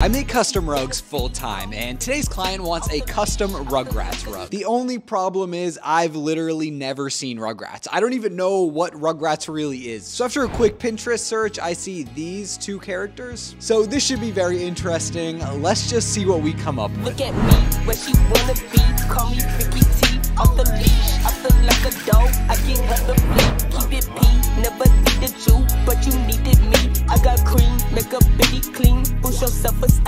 I make custom rugs full time, and today's client wants a custom Rugrats rug. The only problem is I've literally never seen Rugrats. I don't even know what Rugrats really is. So after a quick Pinterest search, I see these two characters. So this should be very interesting. Let's just see what we come up with. Look at me, where she wanna be. Call me Ricky T. Off the leash, I feel like a dog. I get hella make a